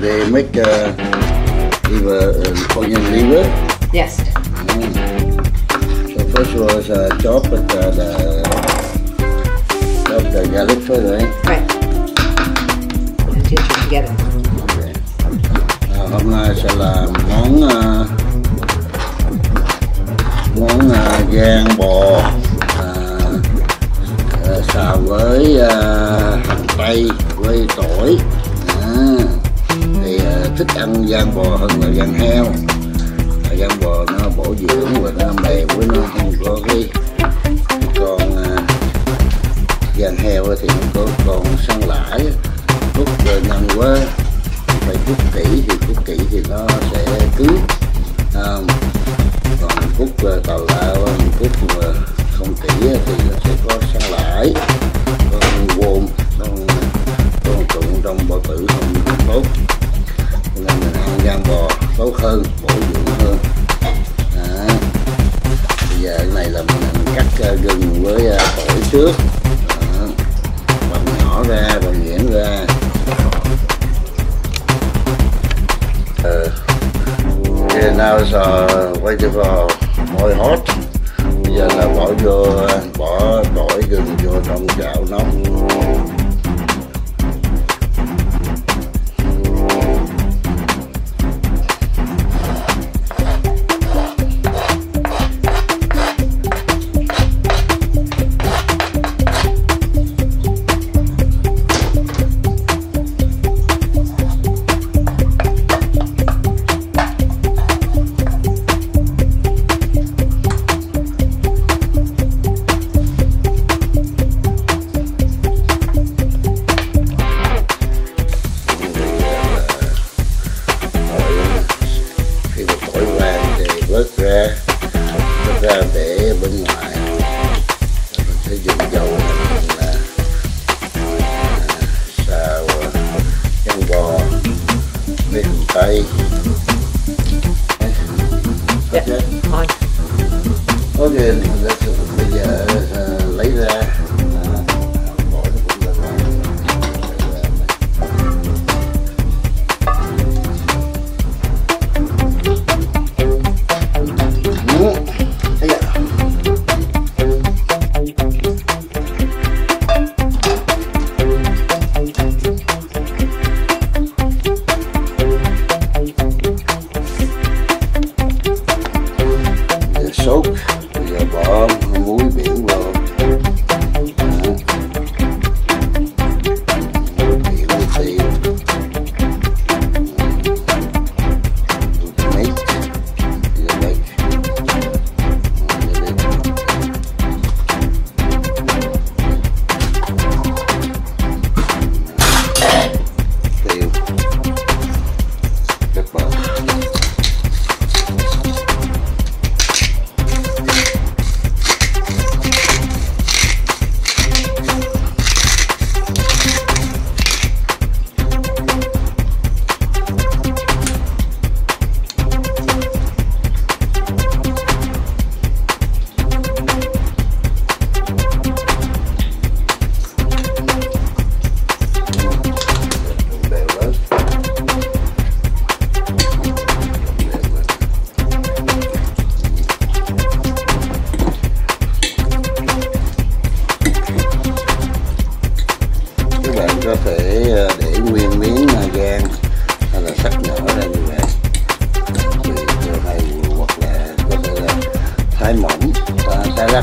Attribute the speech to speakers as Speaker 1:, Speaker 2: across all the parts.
Speaker 1: they make uh, liver, uh, onion liver.
Speaker 2: Yes.
Speaker 1: Mm. So first was uh, chop it, uh, the chop the garlic first, right?
Speaker 2: Right. And teach you together.
Speaker 1: Okay. À, hôm nay sẽ làm món uh, món uh, gan bò uh, uh, xào với uh, hành tây với tỏi ăn gan bò hơn là gan heo. Là gan bò nó bổ dưỡng và nó mềm với nó không có cái còn uh, à, gan heo thì nó có còn săn lãi rút rồi nhanh quá phải cút kỹ thì cút kỹ thì nó sẽ cứng à, còn cút tàu lao cút mà không kỹ thì nó sẽ có săn lãi con giờ quay cho vào vegetable oil hot. Bây giờ là bỏ vô, bỏ tỏi gừng vô trong chảo nóng. Tây.
Speaker 2: Dạ. Thôi.
Speaker 1: Ok, let's-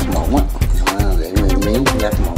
Speaker 1: ta mỏng á. À, để nguyên miếng lát mỏng.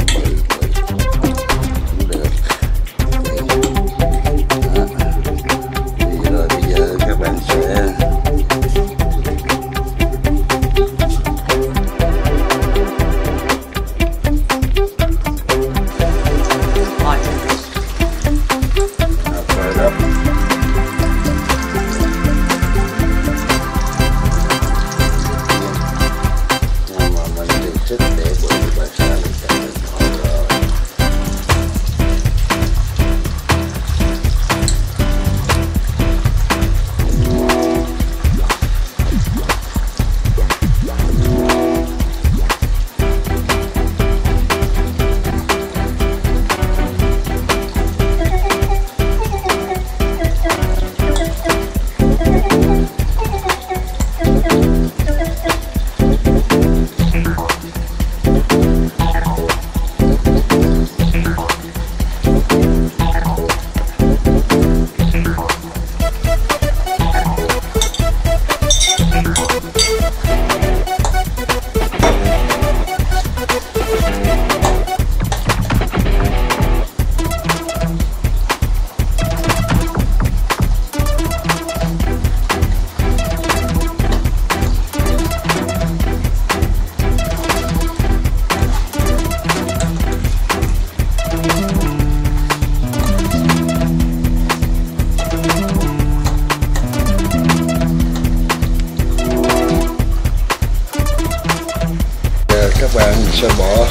Speaker 1: các bạn sẽ bỏ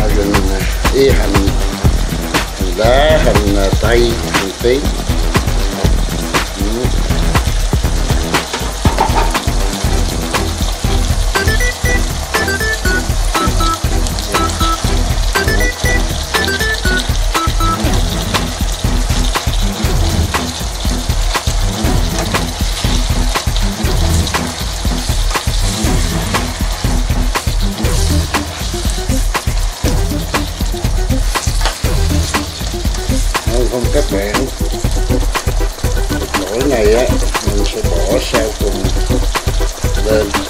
Speaker 1: à, y hành hành lá hành à, tây hành tím. then